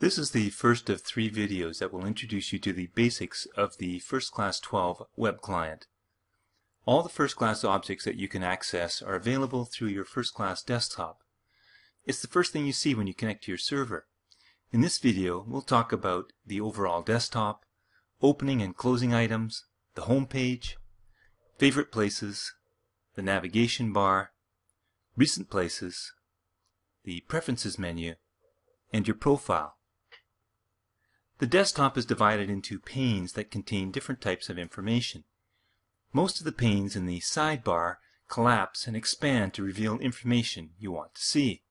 This is the first of three videos that will introduce you to the basics of the FirstClass 12 web client. All the FirstClass objects that you can access are available through your FirstClass desktop. It's the first thing you see when you connect to your server. In this video, we'll talk about the overall desktop, opening and closing items, the home page, favorite places, the navigation bar, recent places, the preferences menu, and your profile. The desktop is divided into panes that contain different types of information. Most of the panes in the sidebar collapse and expand to reveal information you want to see.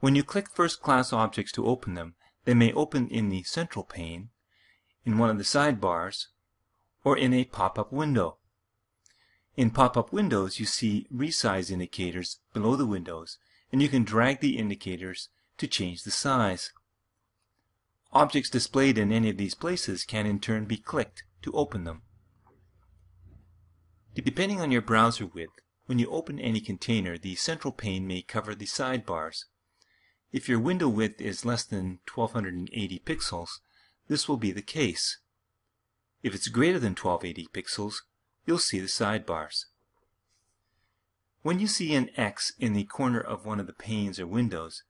When you click FirstClass objects to open them, they may open in the central pane, in one of the sidebars, or in a pop-up window. In pop-up windows, you see resize indicators below the windows, and you can drag the indicators to change the size. Objects displayed in any of these places can in turn be clicked to open them. Depending on your browser width, when you open any container, the central pane may cover the sidebars. If your window width is less than 1280 pixels, this will be the case. If it's greater than 1280 pixels, you'll see the sidebars. When you see an X in the corner of one of the panes or windows,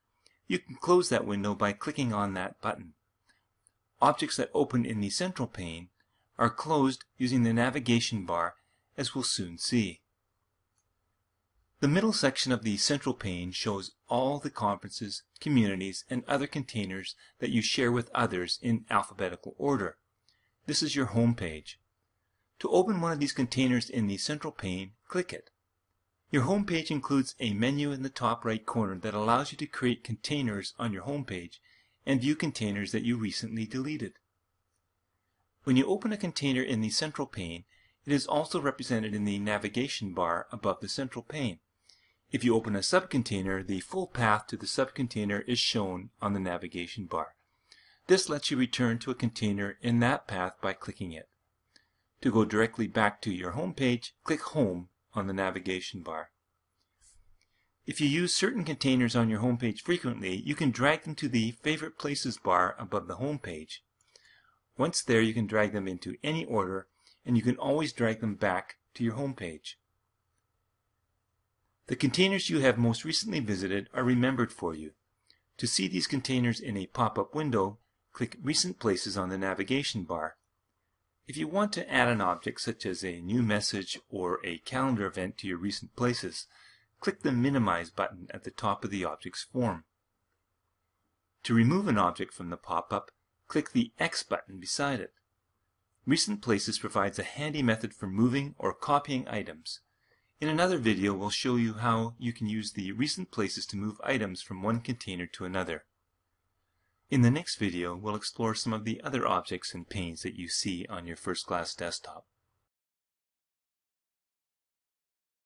you can close that window by clicking on that button. Objects that open in the central pane are closed using the navigation bar as we'll soon see. The middle section of the central pane shows all the conferences, communities, and other containers that you share with others in alphabetical order. This is your home page. To open one of these containers in the central pane, click it. Your home page includes a menu in the top right corner that allows you to create containers on your home page and view containers that you recently deleted. When you open a container in the central pane, it is also represented in the navigation bar above the central pane. If you open a subcontainer, the full path to the subcontainer is shown on the navigation bar. This lets you return to a container in that path by clicking it. To go directly back to your home page, click Home on the navigation bar. If you use certain containers on your homepage frequently, you can drag them to the Favorite Places bar above the homepage. Once there, you can drag them into any order, and you can always drag them back to your homepage. The containers you have most recently visited are remembered for you. To see these containers in a pop-up window, click Recent Places on the navigation bar. If you want to add an object such as a new message or a calendar event to your recent places, click the Minimize button at the top of the object's form. To remove an object from the pop-up, click the X button beside it. Recent Places provides a handy method for moving or copying items. In another video, we'll show you how you can use the Recent Places to move items from one container to another. In the next video, we'll explore some of the other objects and panes that you see on your FirstClass desktop.